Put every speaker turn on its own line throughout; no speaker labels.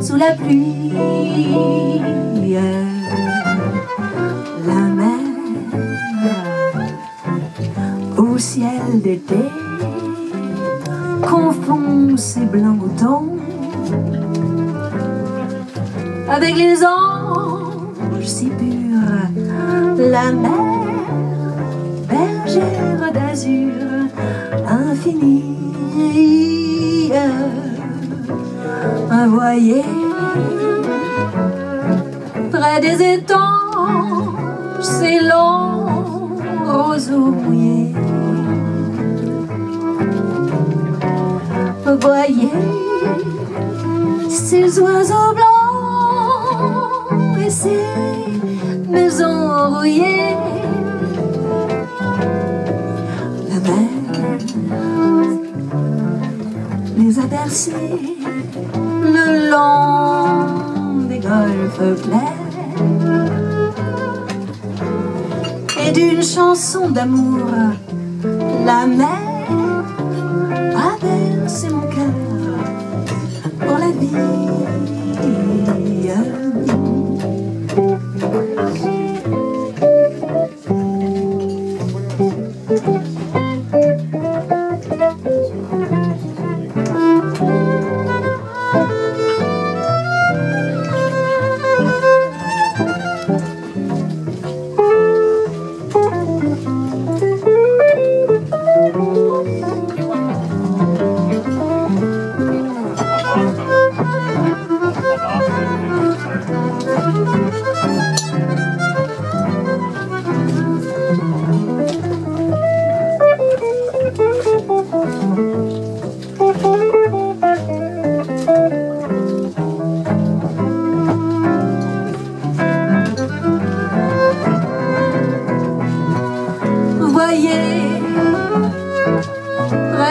sous la pluie. La mer au ciel d'été confond ses blancs moutons avec les anges si purs. La mer, bergère d'azur infini. Voyez, près des étangs, ces longs roseaux mouillés. Voyez ces oiseaux blancs et ces maisons rouillées. Le long des golfes clairs. Et d'une chanson d'amour, la mer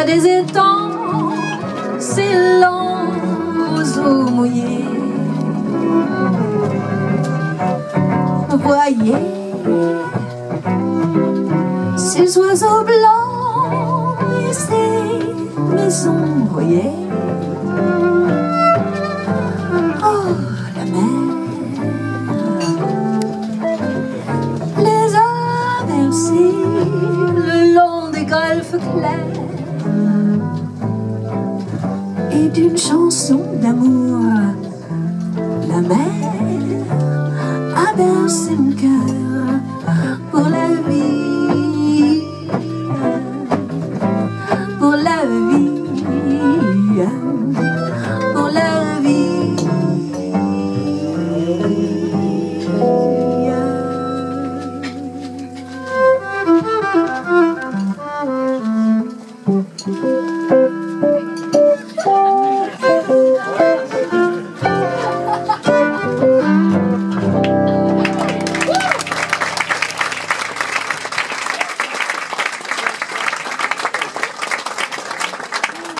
des étangs ces longs roseaux mouillés. Voyez ces oiseaux blancs et ces maisons brouillées. Oh, la mer les a bercés le long des golfes clairs est une chanson d'amour. La mer a bercé mon cœur pour la vie. Pour la vie.